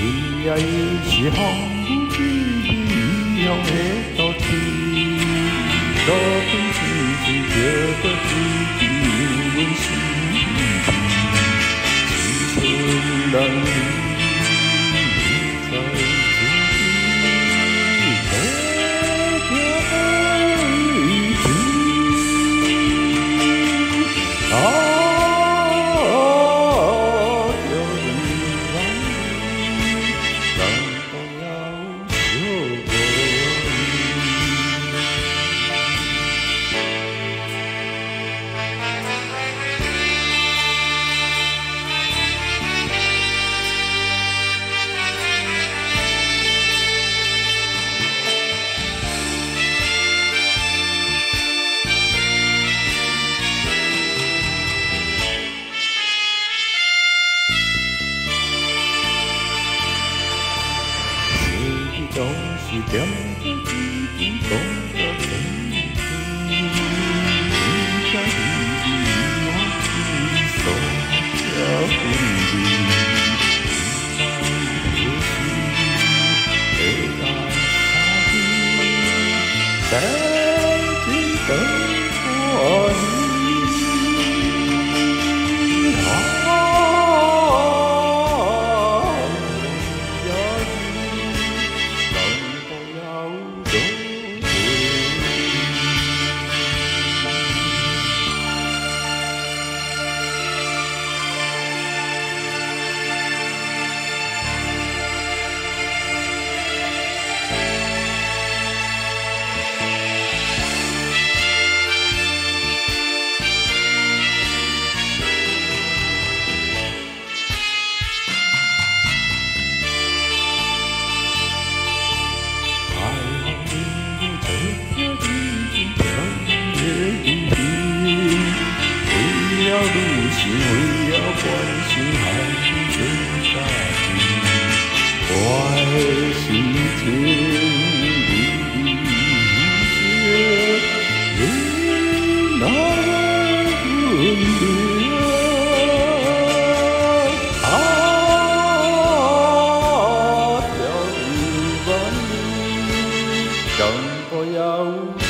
也是风雨微凉的土地，路边青青叫做水流阮心青春人。总是惦在天边讲个天天，只希望天所了分离。不知何时会来相遇，曾经等过你。心情你知，你那温柔啊，条日万里，更不要那。